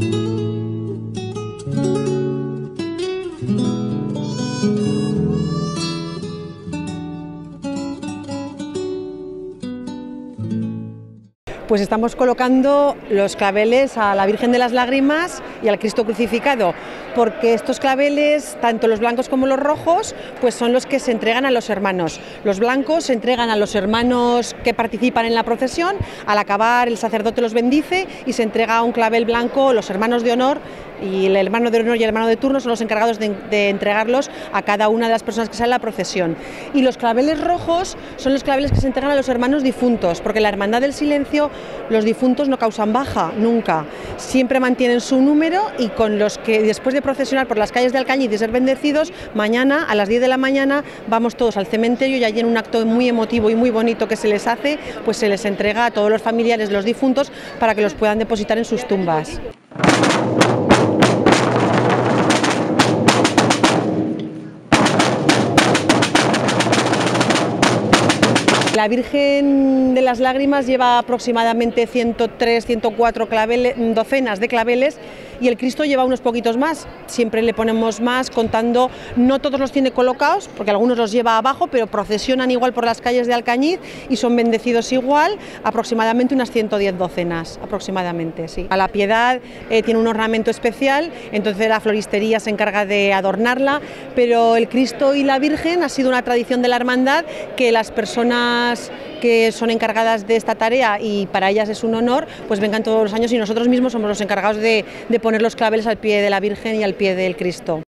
thank you Pues estamos colocando los claveles a la Virgen de las Lágrimas y al Cristo crucificado, porque estos claveles, tanto los blancos como los rojos, pues son los que se entregan a los hermanos. Los blancos se entregan a los hermanos que participan en la procesión, al acabar el sacerdote los bendice y se entrega un clavel blanco, los hermanos de honor y el hermano de honor y el hermano de turno son los encargados de, entregarlos a cada una de las personas que salen en la procesión. Y los claveles rojos son los claveles que se entregan a los hermanos difuntos, porque la Hermandad del Silencio, los difuntos no causan baja, nunca. Siempre mantienen su número y con los que después de procesionar por las calles de Alcañiz y ser bendecidos, mañana a las 10 de la mañana vamos todos al cementerio y allí en un acto muy emotivo y muy bonito que se les hace, pues se les entrega a todos los familiares los difuntos para que los puedan depositar en sus tumbas. La Virgen de las Lágrimas lleva aproximadamente 103, 104 claveles, docenas de claveles y el Cristo lleva unos poquitos más. Siempre le ponemos más contando, no todos los tiene colocados, porque algunos los lleva abajo, pero procesionan igual por las calles de Alcañiz y son bendecidos igual, aproximadamente unas 110 docenas, aproximadamente, sí. A la piedad eh, tiene un ornamento especial, entonces la floristería se encarga de adornarla, pero el Cristo y la Virgen ha sido una tradición de la hermandad que las personas que son encargadas de esta tarea y para ellas es un honor, pues vengan todos los años y nosotros mismos somos los encargados de, poner los claveles al pie de la Virgen y al pie del Cristo.